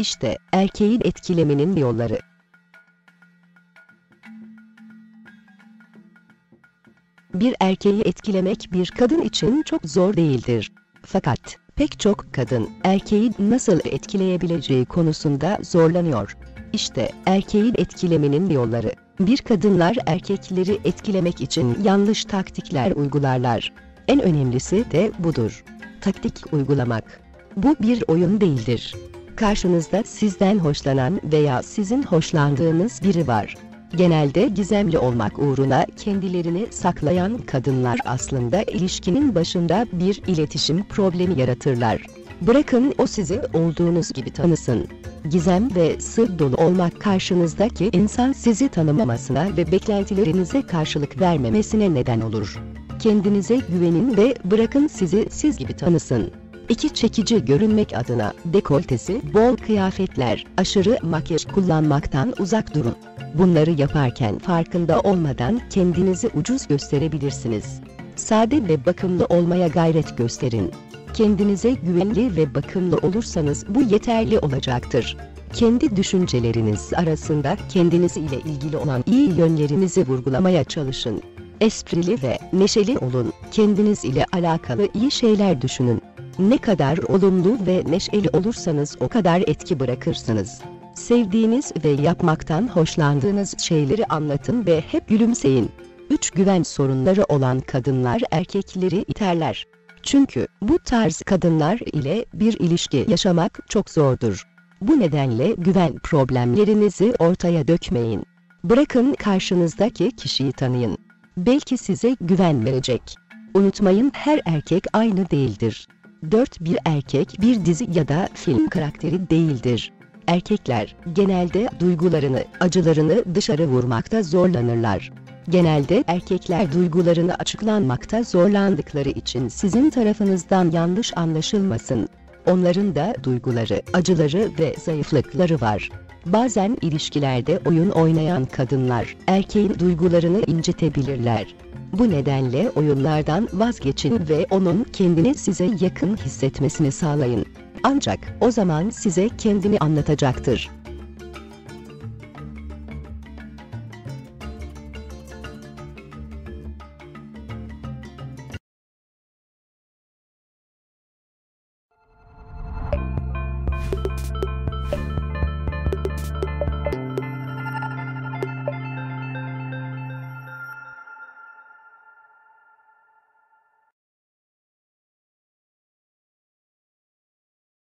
İşte erkeği etkilemenin yolları. Bir erkeği etkilemek bir kadın için çok zor değildir. Fakat pek çok kadın erkeği nasıl etkileyebileceği konusunda zorlanıyor. İşte erkeği etkilemenin yolları. Bir kadınlar erkekleri etkilemek için yanlış taktikler uygularlar. En önemlisi de budur. Taktik uygulamak. Bu bir oyun değildir. Karşınızda sizden hoşlanan veya sizin hoşlandığınız biri var. Genelde gizemli olmak uğruna kendilerini saklayan kadınlar aslında ilişkinin başında bir iletişim problemi yaratırlar. Bırakın o sizi olduğunuz gibi tanısın. Gizem ve sır dolu olmak karşınızdaki insan sizi tanımamasına ve beklentilerinize karşılık vermemesine neden olur. Kendinize güvenin ve bırakın sizi siz gibi tanısın. İki çekici görünmek adına dekoltesi, bol kıyafetler, aşırı makyaj kullanmaktan uzak durun. Bunları yaparken farkında olmadan kendinizi ucuz gösterebilirsiniz. Sade ve bakımlı olmaya gayret gösterin. Kendinize güvenli ve bakımlı olursanız bu yeterli olacaktır. Kendi düşünceleriniz arasında kendiniz ile ilgili olan iyi yönlerinizi vurgulamaya çalışın. Esprili ve neşeli olun. Kendiniz ile alakalı iyi şeyler düşünün. Ne kadar olumlu ve neşeli olursanız o kadar etki bırakırsınız. Sevdiğiniz ve yapmaktan hoşlandığınız şeyleri anlatın ve hep gülümseyin. 3 güven sorunları olan kadınlar erkekleri iterler. Çünkü bu tarz kadınlar ile bir ilişki yaşamak çok zordur. Bu nedenle güven problemlerinizi ortaya dökmeyin. Bırakın karşınızdaki kişiyi tanıyın. Belki size güven verecek. Unutmayın her erkek aynı değildir. Dört bir erkek bir dizi ya da film karakteri değildir. Erkekler genelde duygularını, acılarını dışarı vurmakta zorlanırlar. Genelde erkekler duygularını açıklanmakta zorlandıkları için sizin tarafınızdan yanlış anlaşılmasın. Onların da duyguları, acıları ve zayıflıkları var. Bazen ilişkilerde oyun oynayan kadınlar erkeğin duygularını incitebilirler. Bu nedenle oyunlardan vazgeçin ve onun kendini size yakın hissetmesini sağlayın. Ancak o zaman size kendini anlatacaktır.